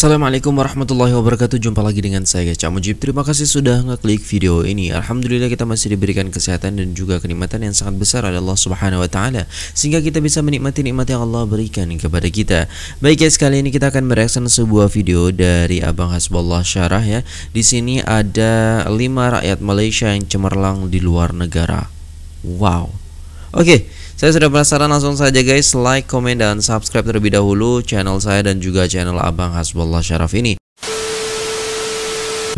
Assalamualaikum warahmatullahi wabarakatuh. Jumpa lagi dengan saya Cak Mujib. Terima kasih sudah ngeklik video ini. Alhamdulillah kita masih diberikan kesehatan dan juga kenikmatan yang sangat besar oleh Allah Subhanahu Wa Taala Sehingga kita bisa menikmati nikmat yang Allah berikan kepada kita. Baik guys, kali ini kita akan mereaction sebuah video dari Abang Hasbullah Syarah ya. Di sini ada 5 rakyat Malaysia yang cemerlang di luar negara. Wow Oke, okay. Saya sudah penasaran langsung saja guys like, komen, dan subscribe terlebih dahulu channel saya dan juga channel Abang Hasbullah Syaraf ini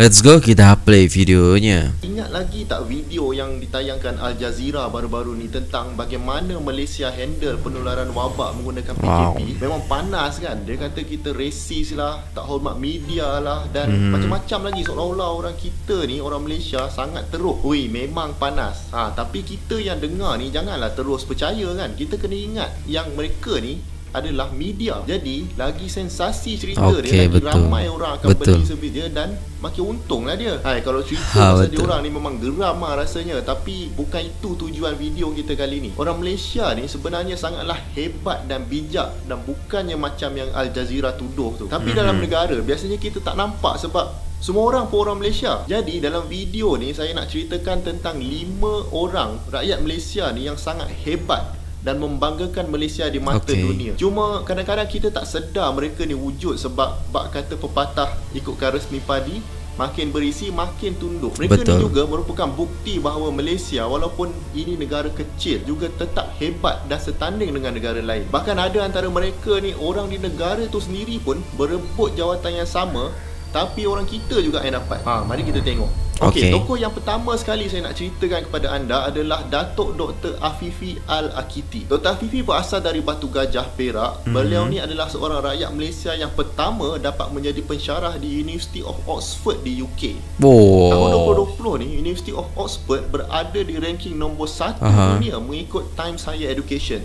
Let's go kita play videonya. Ingat lagi tak video yang ditayangkan Al Jazeera baru-baru ni tentang bagaimana Malaysia handle penularan wabak menggunakan PKP? Wow. Memang panas kan? Dia kata kita racist lah, tak hormat media lah dan hmm. macam-macam lagi seolah-olah orang kita ni orang Malaysia sangat teruk. Ui, memang panas. Ha, tapi kita yang dengar ni janganlah terus percaya kan? Kita kena ingat yang mereka ni adalah media. Jadi lagi sensasi cerita okay, dia lagi betul. ramai orang akan betul. beli servis dia dan makin untunglah dia. Hai kalau cerita ha, pasal dia orang ni memang geram lah rasanya tapi bukan itu tujuan video kita kali ni. Orang Malaysia ni sebenarnya sangatlah hebat dan bijak dan bukannya macam yang Al Jazeera tuduh tu. Tapi mm-hmm. dalam negara biasanya kita tak nampak sebab semua orang pun orang Malaysia. Jadi dalam video ni saya nak ceritakan tentang lima orang rakyat Malaysia ni yang sangat hebat dan membanggakan Malaysia di mata okay. dunia. Cuma kadang-kadang kita tak sedar mereka ni wujud sebab bak kata pepatah ikutkan resmi padi makin berisi makin tunduk. Mereka Betul. ni juga merupakan bukti bahawa Malaysia walaupun ini negara kecil juga tetap hebat dan setanding dengan negara lain. Bahkan ada antara mereka ni orang di negara tu sendiri pun berebut jawatan yang sama tapi orang kita juga yang dapat. Ha, mari kita tengok. Okey, okay. tokoh yang pertama sekali saya nak ceritakan kepada anda adalah Datuk Dr. Afifi Al-Akiti. Dr. Afifi berasal dari Batu Gajah, Perak. Mm-hmm. Beliau ni adalah seorang rakyat Malaysia yang pertama dapat menjadi pensyarah di University of Oxford di UK. Oh. Tahun 2020 ni, University of Oxford berada di ranking nombor 1 uh-huh. dunia mengikut Times Higher Education.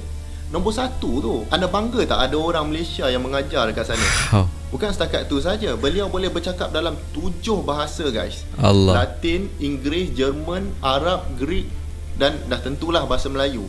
Nombor satu tu Anda bangga tak ada orang Malaysia yang mengajar dekat sana oh. Bukan setakat tu saja Beliau boleh bercakap dalam tujuh bahasa guys Allah. Latin, Inggeris, Jerman, Arab, Greek Dan dah tentulah bahasa Melayu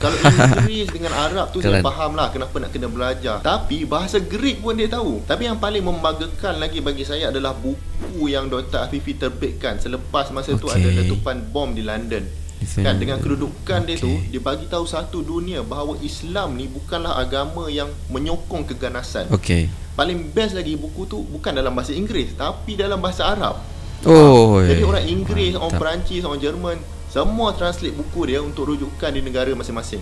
kalau Inggeris dengan Arab tu Keren. saya faham lah kenapa nak kena belajar. Tapi bahasa Greek pun dia tahu. Tapi yang paling membanggakan lagi bagi saya adalah buku yang Dr. Afifi terbitkan selepas masa okay. tu ada letupan bom di London. Kan dengan kedudukan okay. dia tu dia bagi tahu satu dunia bahawa Islam ni bukanlah agama yang menyokong keganasan. Okey. Paling best lagi buku tu bukan dalam bahasa Inggeris tapi dalam bahasa Arab. Oh. Ha, jadi orang Inggeris, orang Perancis, orang Jerman semua translate buku dia untuk rujukan di negara masing-masing.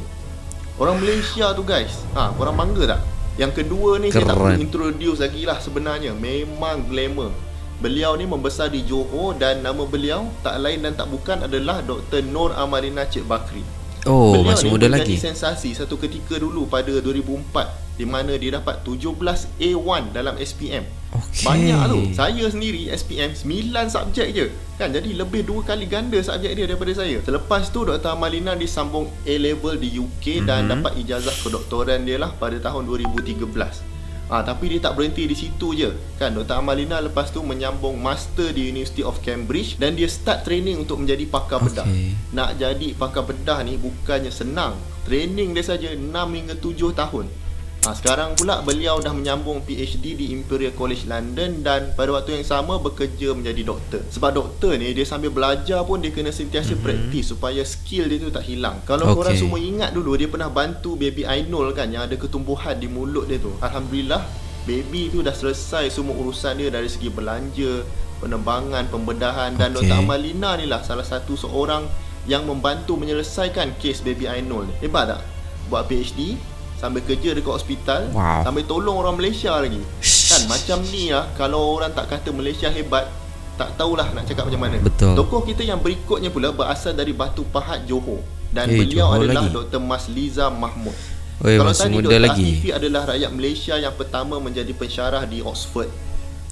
Orang Malaysia tu guys, ha, orang bangga tak? Yang kedua ni Keren. saya tak perlu introduce lagi lah sebenarnya. Memang glamour. Beliau ni membesar di Johor dan nama beliau tak lain dan tak bukan adalah Dr. Nur Amarina Cik Bakri. Oh, beliau masih muda lagi. Beliau ni sensasi satu ketika dulu pada 2004 di mana dia dapat 17 A1 dalam SPM. Okay. Banyak tu. Saya sendiri SPM 9 subjek je. Kan jadi lebih dua kali ganda subjek dia daripada saya. Selepas tu Dr. Amalina disambung A level di UK mm-hmm. dan mhm. dapat ijazah kedoktoran dia lah pada tahun 2013. Ah, ha, tapi dia tak berhenti di situ je. Kan Dr. Amalina lepas tu menyambung master di University of Cambridge dan dia start training untuk menjadi pakar bedah. Okay. Nak jadi pakar bedah ni bukannya senang. Training dia saja 6 hingga 7 tahun. Ha, sekarang pula beliau dah menyambung PhD di Imperial College London dan pada waktu yang sama bekerja menjadi doktor. Sebab doktor ni dia sambil belajar pun dia kena sentiasa mm-hmm. praktis supaya skill dia tu tak hilang. Kalau okay. korang semua ingat dulu dia pernah bantu baby Ainul kan yang ada ketumbuhan di mulut dia tu. Alhamdulillah baby tu dah selesai semua urusan dia dari segi belanja, penerbangan, pembedahan dan okay. Dr. Amalina ni lah salah satu seorang yang membantu menyelesaikan kes baby Ainul ni. Hebat tak? Buat PhD sambil kerja dekat hospital wow. sambil tolong orang Malaysia lagi kan macam ni lah kalau orang tak kata Malaysia hebat tak tahulah nak cakap macam mana betul tokoh kita yang berikutnya pula berasal dari Batu Pahat Johor dan hey, beliau Johor adalah lagi. Dr. Masliza Mahmud Oi, kalau tadi Dr. Lagi. Afifi adalah rakyat Malaysia yang pertama menjadi pensyarah di Oxford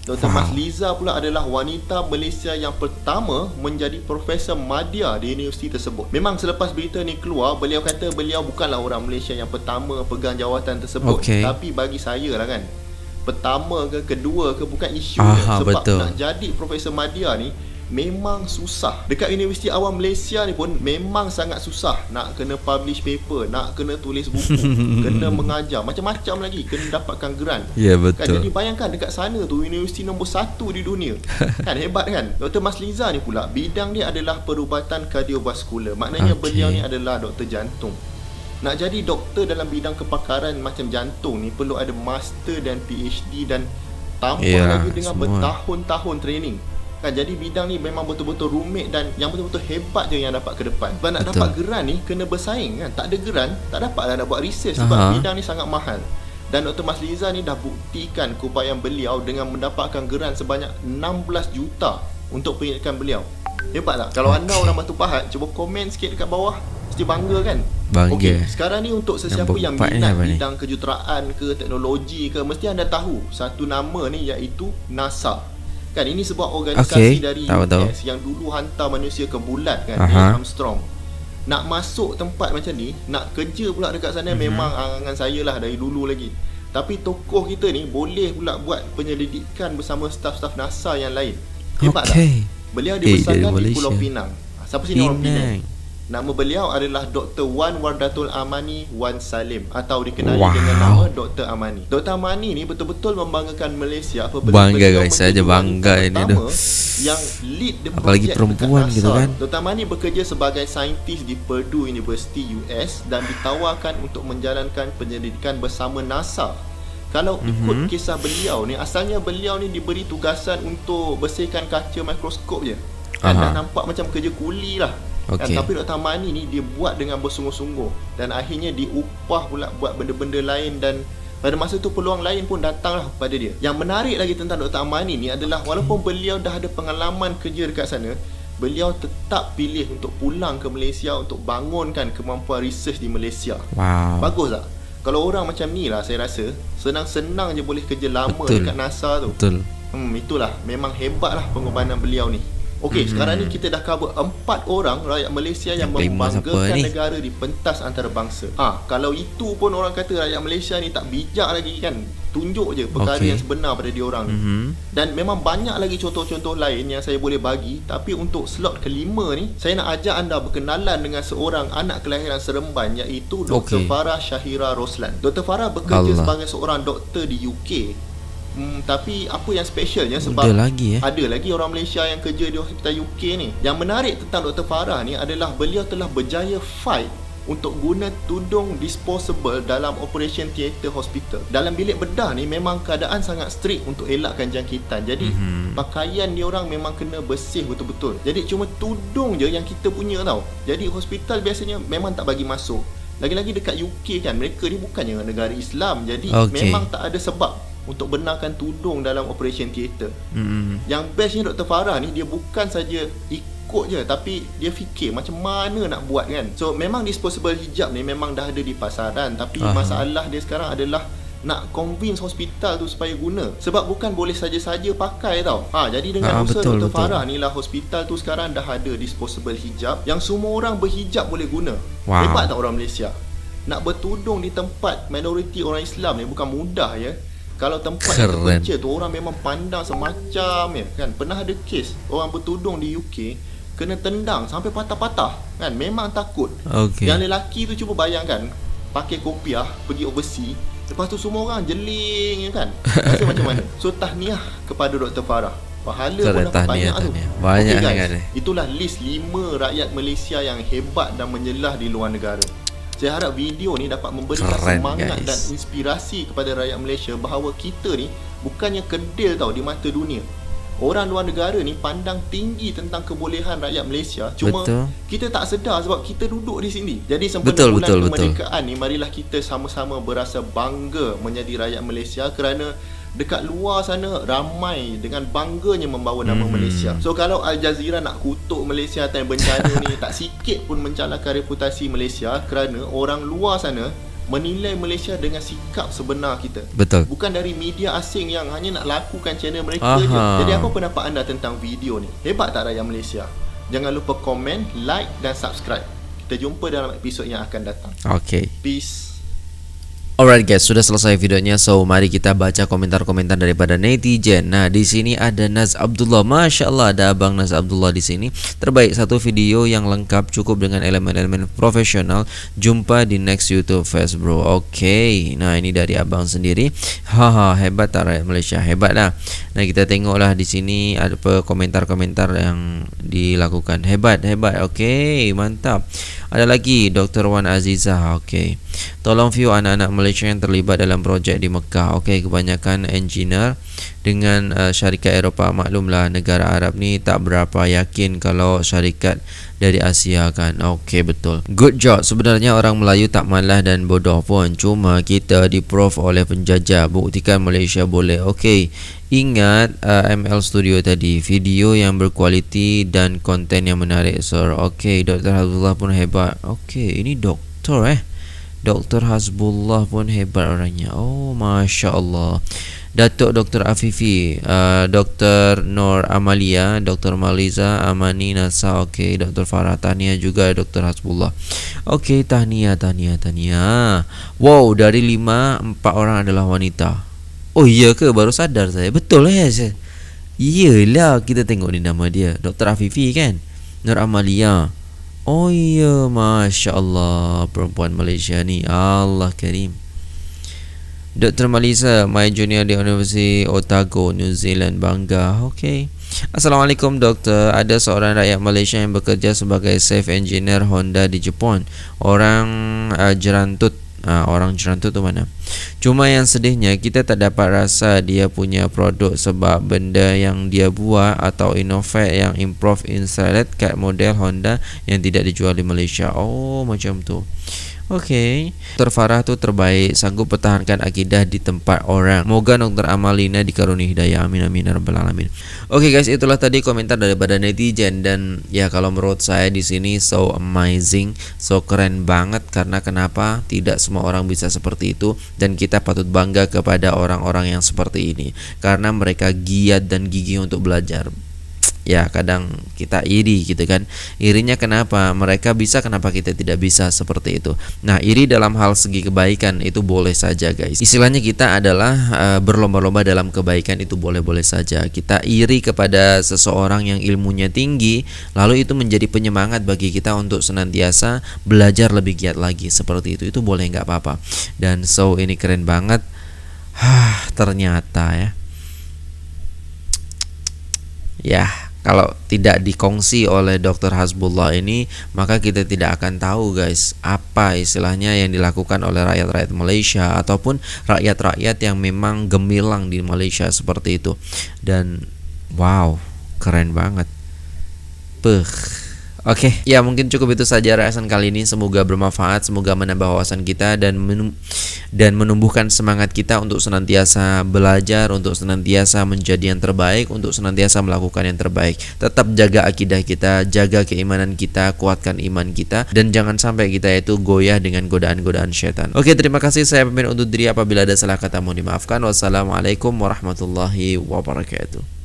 Dr. Mas Liza pula adalah wanita Malaysia yang pertama menjadi Profesor Madya di universiti tersebut. Memang selepas berita ni keluar, beliau kata beliau bukanlah orang Malaysia yang pertama pegang jawatan tersebut. Okay. Tapi bagi saya lah kan, pertama ke kedua ke bukan isu Aha, sebab betul. nak jadi Profesor Madya ni memang susah. Dekat Universiti Awam Malaysia ni pun memang sangat susah nak kena publish paper, nak kena tulis buku, kena mengajar, macam-macam lagi, kena dapatkan grant. Ya yeah, Kan, betul. jadi bayangkan dekat sana tu universiti nombor satu di dunia. kan hebat kan? Dr. Masliza ni pula bidang dia adalah perubatan kardiovaskular. Maknanya Okey. beliau ni adalah doktor jantung. Nak jadi doktor dalam bidang kepakaran macam jantung ni perlu ada master dan PhD dan tambah Ya, lagi dengan semua. bertahun-tahun training. Kan jadi bidang ni memang betul-betul rumit dan yang betul-betul hebat je yang dapat ke depan. Sebab nak Betul. dapat geran ni kena bersaing kan. Tak ada geran, tak dapat lah nak buat research sebab Aha. bidang ni sangat mahal. Dan Dr. Masliza ni dah buktikan keupayaan beliau dengan mendapatkan geran sebanyak 16 juta untuk penyelidikan beliau. Hebat tak? Kalau anda orang Batu Pahat, cuba komen sikit dekat bawah. Mesti bangga kan? Bangga. Okey, sekarang ni untuk sesiapa yang ni minat ni? bidang kejuruteraan ke teknologi ke, mesti anda tahu satu nama ni iaitu NASA. Kan ini sebuah organisasi Okey, dari tahu, tahu. Yang dulu hantar manusia ke bulan kan. Neil Armstrong. Nak masuk tempat macam ni, nak kerja pula dekat sana Mhm. memang angan saya lah dari dulu lagi. Tapi tokoh kita ni boleh pula buat penyelidikan bersama staf-staf NASA yang lain. Hebat tak? Okey. Beliau Eh, dibesarkan di Malaysia. Pulau Pinang. Siapa sini orang Pinang? Nama beliau adalah Dr. Wan Wardatul Amani Wan Salim atau dikenali Wow. dengan nama Dr. Amani. Dr. Amani ni betul-betul membanggakan Malaysia apabila Bangga, guys. Saya wanita bangga ini tu. Yang lead the Apalagi perempuan gitu kan. Dr. Amani bekerja sebagai saintis di Purdue University US dan ditawarkan untuk menjalankan penyelidikan bersama NASA. Kalau ikut Mhm. kisah beliau ni asalnya beliau ni diberi tugasan untuk bersihkan kaca mikroskop je. Kan dah nampak macam kerja kuli lah. Kan, Okey. tapi Dr. Mani ni dia buat dengan bersungguh-sungguh dan akhirnya diupah pula buat benda-benda lain dan pada masa tu peluang lain pun datanglah pada dia. Yang menarik lagi tentang Dr. Amani ni adalah walaupun beliau dah ada pengalaman kerja dekat sana, beliau tetap pilih untuk pulang ke Malaysia untuk bangunkan kemampuan research di Malaysia. Wow. Bagus tak? Kalau orang macam ni lah saya rasa senang-senang je boleh kerja lama Betul. dekat NASA tu. Betul. Hmm, itulah memang hebatlah pengorbanan beliau ni. Okey, Mhm. sekarang ni kita dah cover empat orang rakyat Malaysia yang, Yang membanggakan negara di pentas antarabangsa. Ah, kalau itu pun orang kata rakyat Malaysia ni tak bijak lagi kan. Tunjuk je perkara Okey. yang sebenar pada dia orang ni. Mhm. Dan memang banyak lagi contoh-contoh lain yang saya boleh bagi Tapi untuk slot kelima ni Saya nak ajak anda berkenalan dengan seorang anak kelahiran Seremban Iaitu Dr. Okey. Farah Syahira Roslan Dr. Farah bekerja Allah. sebagai seorang doktor di UK hmm, Tapi apa yang specialnya sebab Muda lagi eh. ada lagi orang Malaysia yang kerja di hospital UK ni Yang menarik tentang Dr. Farah ni adalah beliau telah berjaya fight untuk guna tudung disposable dalam operation theatre hospital. Dalam bilik bedah ni memang keadaan sangat strict untuk elakkan jangkitan. Jadi Mhm. mm-hmm. pakaian dia orang memang kena bersih betul-betul. Jadi cuma tudung je yang kita punya tau. Jadi hospital biasanya memang tak bagi masuk. Lagi-lagi dekat UK kan mereka ni bukannya negara Islam. Jadi Okey. memang tak ada sebab untuk benarkan tudung dalam operation theatre. Mhm. Yang bestnya Dr. Farah ni dia bukan saja ikut je tapi dia fikir macam mana nak buat kan. So memang disposable hijab ni memang dah ada di pasaran tapi Aha. masalah dia sekarang adalah nak convince hospital tu supaya guna sebab bukan boleh saja-saja pakai tau. Ha jadi dengan Ah, usaha betul, Dr. betul. Farah ni lah hospital tu sekarang dah ada disposable hijab yang semua orang berhijab boleh guna. Wow. Hebat tak orang Malaysia? Nak bertudung di tempat minoriti orang Islam ni bukan mudah ya. Kalau tempat Keren. terpencil tu orang memang pandang semacam ya kan. Pernah ada kes orang bertudung di UK kena tendang sampai patah-patah kan. Memang takut. Okey. Yang lelaki tu cuba bayangkan pakai kopiah pergi overseas lepas tu semua orang jeling ya kan. Rasa macam mana? So tahniah kepada Dr. Farah. Pahala Betul, pun dapat tahniah, banyak tu. tahniah. Banyak Okey, guys. Itulah list 5 rakyat Malaysia yang hebat dan menyelah di luar negara. Saya harap video ni dapat memberikan Keren, semangat guys. dan inspirasi kepada rakyat Malaysia bahawa kita ni bukannya kedil tau di mata dunia. Orang luar negara ni pandang tinggi tentang kebolehan rakyat Malaysia. Cuma Betul. kita tak sedar sebab kita duduk di sini. Jadi sempena Betul, bulan betul, betul. kemerdekaan ni marilah kita sama-sama berasa bangga menjadi rakyat Malaysia kerana dekat luar sana ramai dengan bangganya membawa nama Mhm. Malaysia. So kalau Al Jazeera nak kutuk Malaysia atas bencana ni tak sikit pun mencalahkan reputasi Malaysia kerana orang luar sana menilai Malaysia dengan sikap sebenar kita. Betul. Bukan dari media asing yang hanya nak lakukan channel mereka Aha. je. Jadi apa pendapat anda tentang video ni? Hebat tak rakyat Malaysia? Jangan lupa komen, like dan subscribe. Kita jumpa dalam episod yang akan datang. Okey. Peace. Alright guys, sudah selesai videonya. So, mari kita baca komentar-komentar daripada netizen. Nah, di sini ada Naz Abdullah. Masya Allah, ada Abang Naz Abdullah di sini. Terbaik satu video yang lengkap, cukup dengan elemen-elemen profesional. Jumpa di next YouTube Fest bro. Oke, okay. nah ini dari Abang sendiri. Haha, hebat rakyat Malaysia? Hebat lah. Nah, kita tengoklah di sini ada komentar-komentar yang dilakukan. Hebat, hebat. Oke, okay, mantap. Ada lagi Dr. Wan Azizah. Okey. Tolong view anak-anak Malaysia yang terlibat dalam projek di Mekah. Okey, kebanyakan engineer dengan uh, syarikat Eropah maklumlah negara Arab ni tak berapa yakin kalau syarikat dari Asia kan. Okey, betul. Good job. Sebenarnya orang Melayu tak malah dan bodoh pun. Cuma kita diproof oleh penjajah. Buktikan Malaysia boleh. Okey. Ingat uh, ML Studio tadi video yang berkualiti dan konten yang menarik sir. Okey, Dr. Hasbullah pun hebat. Okey, ini doktor eh. Dr. Hasbullah pun hebat orangnya. Oh, masya-Allah. Datuk Dr. Afifi, uh, Dr. Nur Amalia, Dr. Maliza Amani Nasa, okey, Dr. Farah Tania juga Dr. Hasbullah. Okey, tahniah, tahniah, tahniah. Wow, dari lima, empat orang adalah wanita. Oh iya ke baru sadar saya Betul ya saya Iyalah kita tengok ni nama dia Dr. Afifi kan Nur Amalia Oh iya Masya Allah Perempuan Malaysia ni Allah Karim Dr. Malisa My junior di University Otago New Zealand Bangga. Okay Assalamualaikum doktor. Ada seorang rakyat Malaysia yang bekerja sebagai safe engineer Honda di Jepun. Orang uh, jerantut. Uh, orang jerantu tu mana? Cuma yang sedihnya kita tak dapat rasa dia punya produk sebab benda yang dia buat atau innovate yang improve inside kat model Honda yang tidak dijual di Malaysia. Oh macam tu Okey, Dr. Farah tu terbaik sanggup pertahankan akidah di tempat orang. Moga Dr. Amalina dikaruniai hidayah. Amin amin ya rabbal alamin. Okey guys, itulah tadi komentar daripada netizen dan ya kalau menurut saya di sini so amazing, so keren banget karena kenapa tidak semua orang bisa seperti itu dan kita patut bangga kepada orang-orang yang seperti ini karena mereka giat dan gigih untuk belajar ya kadang kita iri gitu kan. Irinya kenapa? Mereka bisa kenapa kita tidak bisa seperti itu? Nah iri dalam hal segi kebaikan itu boleh saja guys. Istilahnya kita adalah uh, berlomba-lomba dalam kebaikan itu boleh-boleh saja. Kita iri kepada seseorang yang ilmunya tinggi lalu itu menjadi penyemangat bagi kita untuk senantiasa belajar lebih giat lagi. Seperti itu itu boleh nggak apa-apa. Dan so ini keren banget. Ternyata ya. Ya kalau tidak dikongsi oleh Dr. Hasbullah ini maka kita tidak akan tahu guys apa istilahnya yang dilakukan oleh rakyat-rakyat Malaysia ataupun rakyat-rakyat yang memang gemilang di Malaysia seperti itu dan wow keren banget Puh. Oke, okay. ya mungkin cukup itu saja reaction kali ini. Semoga bermanfaat, semoga menambah wawasan kita dan menum dan menumbuhkan semangat kita untuk senantiasa belajar, untuk senantiasa menjadi yang terbaik, untuk senantiasa melakukan yang terbaik. Tetap jaga akidah kita, jaga keimanan kita, kuatkan iman kita, dan jangan sampai kita itu goyah dengan godaan-godaan syaitan. Oke, okay, terima kasih. Saya pemimpin untuk diri apabila ada salah kata mohon dimaafkan. Wassalamualaikum warahmatullahi wabarakatuh.